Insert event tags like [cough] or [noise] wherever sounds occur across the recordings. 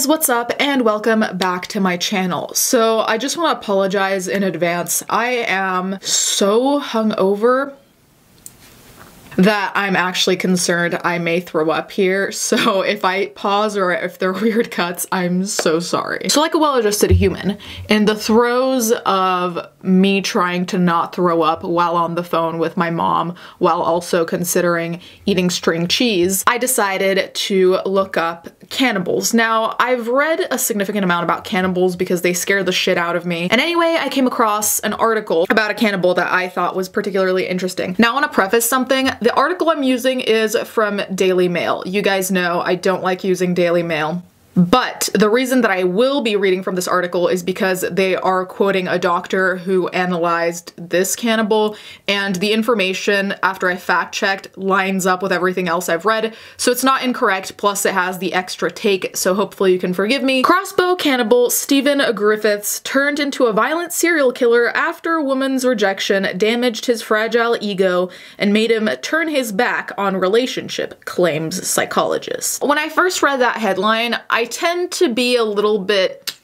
guys, what's up and welcome back to my channel. So I just want to apologize in advance. I am so hungover that I'm actually concerned I may throw up here. [laughs] So if I pause or if there are [laughs] weird cuts, I'm so sorry. So like a well-adjusted human, in the throes of me trying to not throw up while on the phone with my mom, while also considering eating string cheese, I decided to look up cannibals. Now, I've read a significant amount about cannibals because they scare the shit out of me. And anyway, I came across an article about a cannibal that I thought was particularly interesting. Now, I want to preface something. The article I'm using is from Daily Mail. You guys know I don't like using Daily Mail. But the reason that I will be reading from this article is because they are quoting a doctor who analyzed this cannibal, and the information, after I fact checked, lines up with everything else I've read, so it's not incorrect, plus it has the extra take, so hopefully you can forgive me. Crossbow cannibal Stephen Griffiths turned into a violent serial killer after a woman's rejection damaged his fragile ego and made him turn his back on relationship, claims psychologist. When I first read that headline, I tend to be a little bit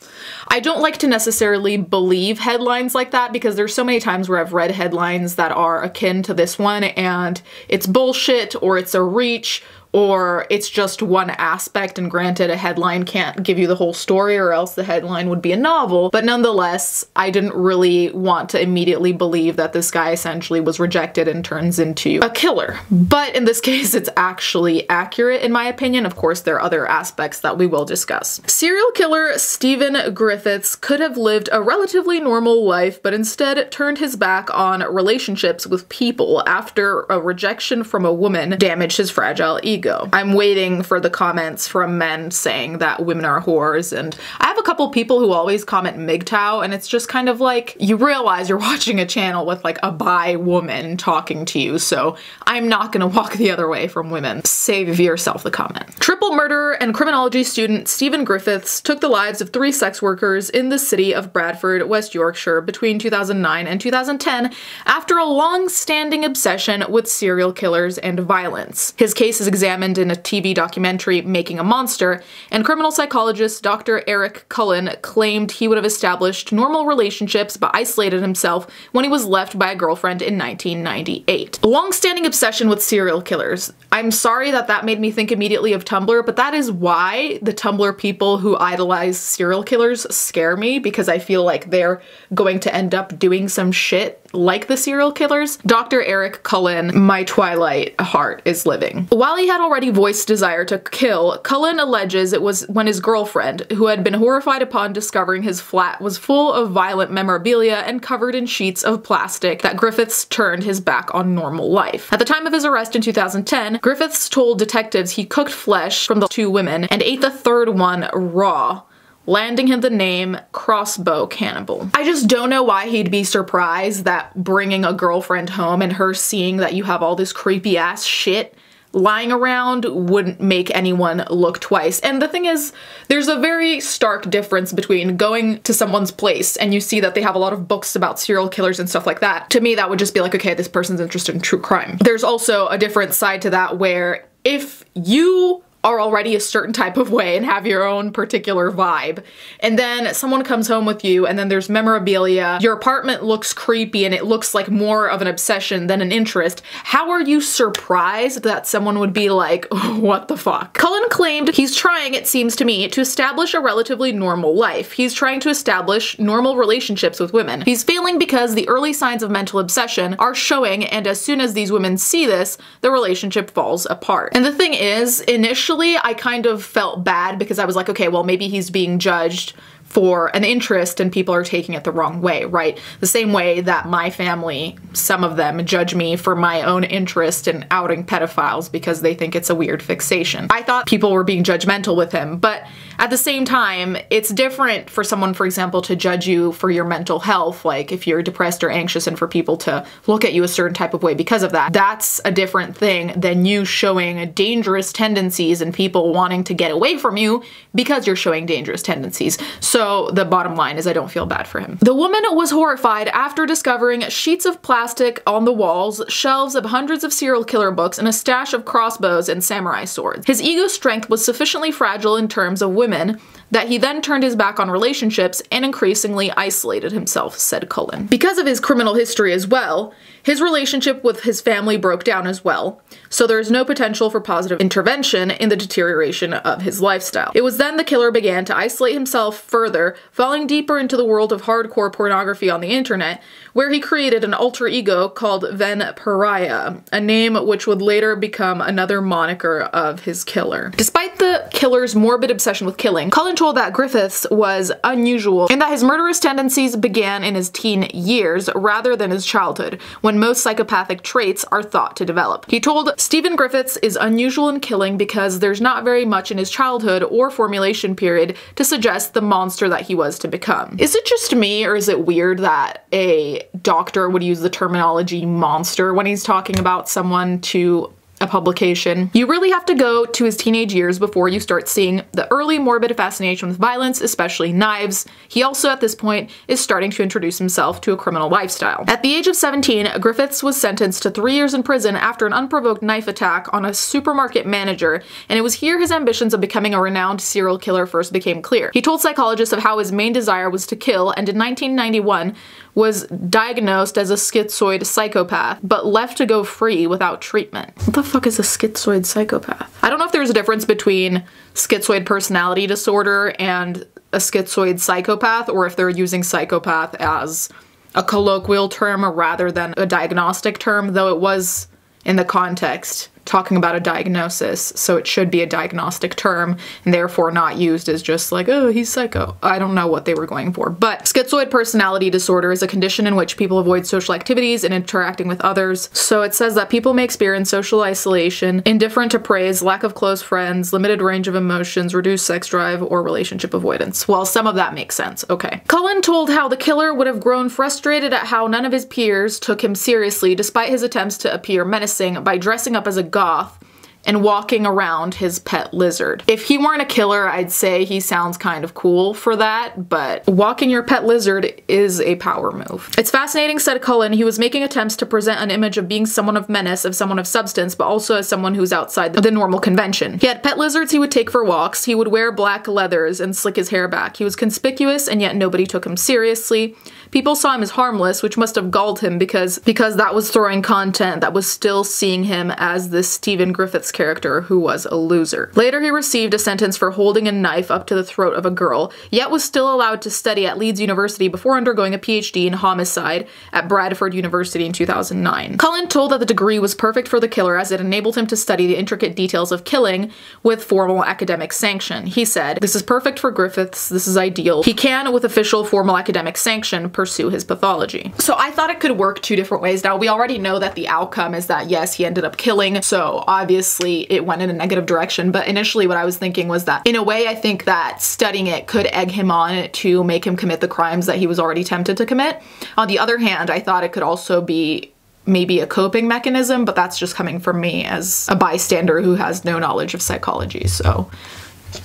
I don't like to necessarily believe headlines like that because there's so many times where I've read headlines that are akin to this one and it's bullshit or it's a reach or it's just one aspect and granted a headline can't give you the whole story or else the headline would be a novel but nonetheless I didn't really want to immediately believe that this guy essentially was rejected and turns into a killer. But in this [laughs] case it's actually accurate in my opinion. Of course there are other aspects that we will discuss. Serial killer Stephen Griffiths could have lived a relatively normal life but instead turned his back on relationships with people after a rejection from a woman damaged his fragile ego go. I'm waiting for the comments from men saying that women are whores and I have a couple people who always comment MGTOW and it's just kind of like you realize you're [laughs] watching a channel with like a bi woman talking to you so I'm not gonna walk the other way from women. Save yourself the comment. Triple murderer and criminology student Stephen Griffiths took the lives of three sex workers in the city of Bradford, West Yorkshire between 2009 and 2010 after a long-standing obsession with serial killers and violence. His case is examined examined in a TV documentary, Making a Monster, and criminal psychologist Dr. Eric Cullen claimed he would have established normal relationships but isolated himself when he was left by a girlfriend in 1998. Long-standing obsession with serial killers. I'm sorry that that made me think immediately of Tumblr, but that is why the Tumblr people who idolize serial killers scare me because I feel like they're going to end up doing some shit like the serial killers, Dr. Eric Cullen, my Twilight heart is living. While he had already voiced desire to kill, Cullen alleges it was when his girlfriend, who had been horrified upon discovering his flat was full of violent memorabilia and covered in sheets of plastic, that Griffiths turned his back on normal life. At the time of his arrest in 2010, Griffiths told detectives he cooked flesh from the two women and ate the third one raw landing him the name Crossbow Cannibal. I just don't know why he'd be surprised that bringing a girlfriend home and her seeing that you have all this creepy ass shit lying around wouldn't make anyone look twice. And the thing is, there's a very stark difference between going to someone's place and you see that they have a lot of books about serial killers and stuff like that. To me, that would just be like, okay, this person's interested in true crime. There's also a different side to that where if you are already a certain type of way and have your own particular vibe. And then someone comes home with you and then there's memorabilia. Your apartment looks creepy and it looks like more of an obsession than an interest. How are you surprised that someone would be like, [laughs] what the fuck? Cullen claimed he's trying, it seems to me, to establish a relatively normal life. He's trying to establish normal relationships with women. He's failing because the early signs of mental obsession are showing and as soon as these women see this, the relationship falls apart. And the thing is, initially initially I kind of felt bad because I was like, okay, well, maybe he's being judged for an interest and people are taking it the wrong way, right? The same way that my family, some of them, judge me for my own interest in outing pedophiles because they think it's a weird fixation. I thought people were being judgmental with him, but at the same time, it's different for someone, for example, to judge you for your mental health, like if you're depressed or anxious and for people to look at you a certain type of way because of that. That's a different thing than you showing dangerous tendencies and people wanting to get away from you because you're showing dangerous tendencies. So the bottom line is I don't feel bad for him. The woman was horrified after discovering sheets of plastic on the walls, shelves of hundreds of serial killer books, and a stash of crossbows and samurai swords. His ego strength was sufficiently fragile in terms of women women that he then turned his back on relationships and increasingly isolated himself, said Cullen. Because of his criminal history as well, his relationship with his family broke down as well, so there is no potential for positive intervention in the deterioration of his lifestyle. It was then the killer began to isolate himself further, falling deeper into the world of hardcore pornography on the internet, where he created an alter ego called Ven Pariah, a name which would later become another moniker of his killer. Despite the killer's morbid obsession with killing, Cullen told that Griffiths was unusual in that his murderous tendencies began in his teen years rather than his childhood, when most psychopathic traits are thought to develop. He told Stephen Griffiths is unusual in killing because there's not very much in his childhood or formulation period to suggest the monster that he was to become. Is it just me or is it weird that a doctor would use the terminology monster when he's talking about someone to a publication. You really have to go to his teenage years before you start seeing the early morbid fascination with violence, especially knives. He also, at this point, is starting to introduce himself to a criminal lifestyle. At the age of 17, Griffiths was sentenced to three years in prison after an unprovoked knife attack on a supermarket manager, and it was here his ambitions of becoming a renowned serial killer first became clear. He told psychologists of how his main desire was to kill, and in 1991 was diagnosed as a schizoid psychopath, but left to go free without treatment. What the fuck is a schizoid psychopath? I don't know if there's a difference between schizoid personality disorder and a schizoid psychopath, or if they're using psychopath as a colloquial term rather than a diagnostic term, though it was in the context talking about a diagnosis, so it should be a diagnostic term and therefore not used as just like, oh, he's psycho. I don't know what they were going for. But schizoid personality disorder is a condition in which people avoid social activities and interacting with others. So it says that people may experience social isolation, indifferent to praise, lack of close friends, limited range of emotions, reduced sex drive, or relationship avoidance. Well, some of that makes sense. Okay. Cullen told how the killer would have grown frustrated at how none of his peers took him seriously despite his attempts to appear menacing by dressing up as a goth and walking around his pet lizard. If he weren't a killer, I'd say he sounds kind of cool for that, but walking your pet lizard is a power move. It's fascinating, said Cullen, he was making attempts to present an image of being someone of menace, of someone of substance, but also as someone who's outside the normal convention. He had pet lizards he would take for walks, he would wear black leathers and slick his hair back. He was conspicuous and yet nobody took him seriously. People saw him as harmless, which must have galled him because because that was throwing content that was still seeing him as this Stephen Griffiths character who was a loser. Later he received a sentence for holding a knife up to the throat of a girl, yet was still allowed to study at Leeds University before undergoing a PhD in homicide at Bradford University in 2009. Cullen told that the degree was perfect for the killer as it enabled him to study the intricate details of killing with formal academic sanction. He said, This is perfect for Griffiths, this is ideal. He can, with official formal academic sanction, pursue his pathology. So I thought it could work two different ways. Now, we already know that the outcome is that yes, he ended up killing, so obviously it went in a negative direction, but initially what I was thinking was that in a way I think that studying it could egg him on to make him commit the crimes that he was already tempted to commit. On the other hand, I thought it could also be maybe a coping mechanism, but that's just coming from me as a bystander who has no knowledge of psychology. So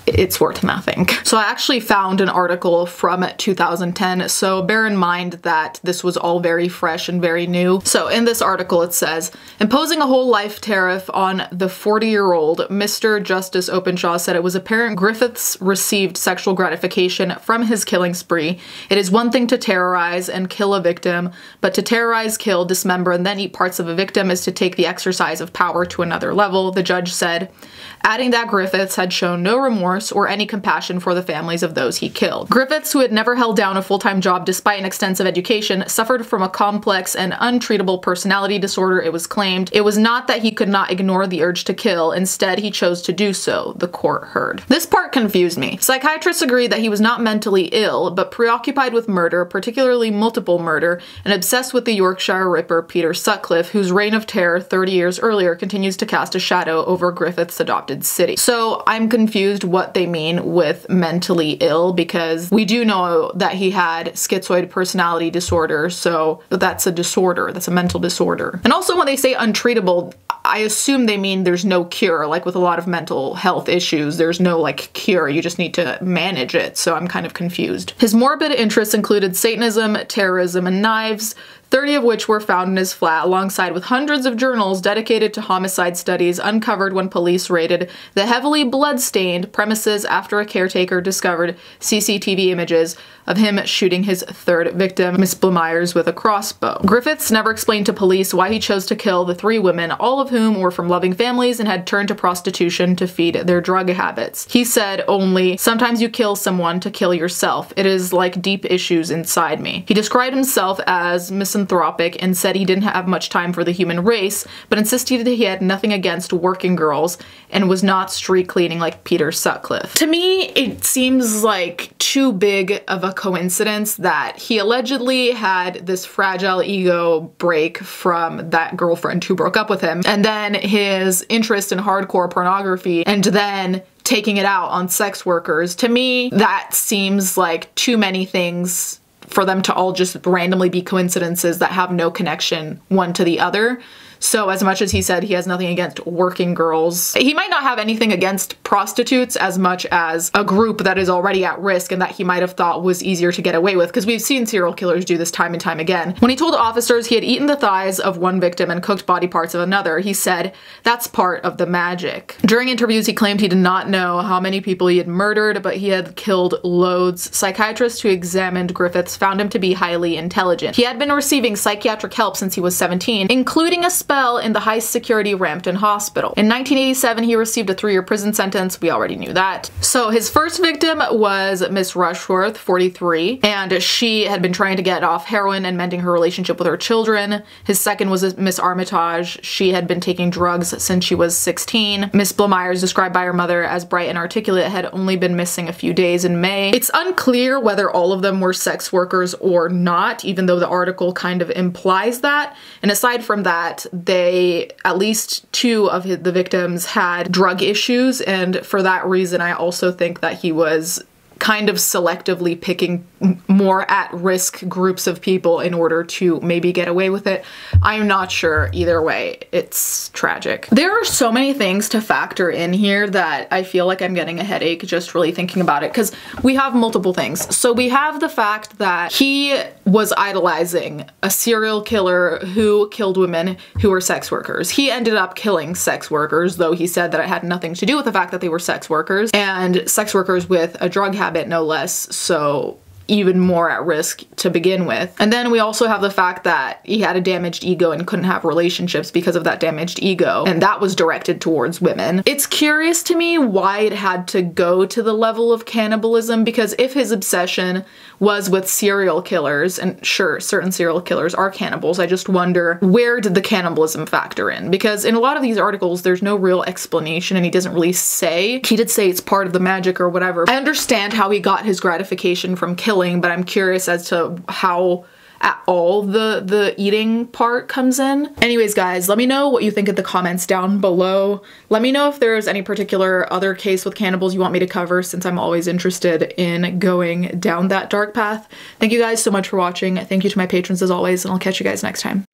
it's worth nothing. So I actually found an article from 2010, so bear in mind that this was all very fresh and very new. So in this article it says, imposing a whole life tariff on the 40-year-old, Mr. Justice Openshaw said it was apparent Griffiths received sexual gratification from his killing spree. It is one thing to terrorize and kill a victim, but to terrorize, kill, dismember, and then eat parts of a victim is to take the exercise of power to another level, the judge said, adding that Griffiths had shown no remorse or any compassion for the families of those he killed. Griffiths, who had never held down a full-time job despite an extensive education, suffered from a complex and untreatable personality disorder, it was claimed. It was not that he could not ignore the urge to kill, instead he chose to do so, the court heard. This part confused me. Psychiatrists agreed that he was not mentally ill, but preoccupied with murder, particularly multiple murder, and obsessed with the Yorkshire Ripper Peter Sutcliffe, whose reign of terror 30 years earlier continues to cast a shadow over Griffith's adopted city. So I'm confused what they mean with mentally ill because we do know that he had schizoid personality disorder, so that's a disorder, that's a mental disorder. And also when they say untreatable, I assume they mean there's no cure, like with a lot of mental health issues, there's no like cure, you just need to manage it, so I'm kind of confused. His morbid interests included Satanism, terrorism, and knives, 30 of which were found in his flat alongside with hundreds of journals dedicated to homicide studies uncovered when police raided the heavily blood-stained premises after a caretaker discovered CCTV images of him shooting his third victim, Miss Blamires, with a crossbow. Griffiths never explained to police why he chose to kill the three women, all of whom were from loving families and had turned to prostitution to feed their drug habits. He said only, sometimes you kill someone to kill yourself. It is like deep issues inside me. He described himself as misanthropic and said he didn't have much time for the human race, but insisted that he had nothing against working girls and was not street cleaning like Peter Sutcliffe. To me, it seems like too big of a coincidence that he allegedly had this fragile ego break from that girlfriend who broke up with him, and then his interest in hardcore pornography, and then taking it out on sex workers. To me, that seems like too many things for them to all just randomly be coincidences that have no connection one to the other. So as much as he said he has nothing against working girls, he might not have anything against prostitutes as much as a group that is already at risk and that he might have thought was easier to get away with because we've seen serial killers do this time and time again. When he told officers he had eaten the thighs of one victim and cooked body parts of another, he said, that's part of the magic. During interviews, he claimed he did not know how many people he had murdered, but he had killed loads. Psychiatrists who examined Griffiths found him to be highly intelligent. He had been receiving psychiatric help since he was 17, including a spell in the high security Rampton Hospital. In 1987, he received a three year prison sentence. We already knew that. So his first victim was Miss Rushworth, 43, and she had been trying to get off heroin and mending her relationship with her children. His second was Miss Armitage. She had been taking drugs since she was 16. Miss Blamires, described by her mother as bright and articulate, had only been missing a few days in May. It's unclear whether all of them were sex workers or not, even though the article kind of implies that. And aside from that, they, at least two of the victims had drug issues and for that reason I also think that he was kind of selectively picking more at-risk groups of people in order to maybe get away with it. I'm not sure either way. It's tragic. There are so many things to factor in here that I feel like I'm getting a headache just really thinking about it because we have multiple things. So we have the fact that he was idolizing a serial killer who killed women who were sex workers. He ended up killing sex workers, though he said that it had nothing to do with the fact that they were sex workers and sex workers with a drug habit habit, no less. So even more at risk to begin with. And then we also have the fact that he had a damaged ego and couldn't have relationships because of that damaged ego, and that was directed towards women. It's curious to me why it had to go to the level of cannibalism because if his obsession was with serial killers, and sure, certain serial killers are cannibals, I just wonder where did the cannibalism factor in? Because in a lot of these articles, there's no real explanation and he doesn't really say. He did say it's part of the magic or whatever. I understand how he got his gratification from killing killing, but I'm curious as to how at all the the eating part comes in. Anyways guys, let me know what you think in the comments down below. Let me know if there's any particular other case with cannibals you want me to cover since I'm always interested in going down that dark path. Thank you guys so much for watching. Thank you to my patrons as always and I'll catch you guys next time.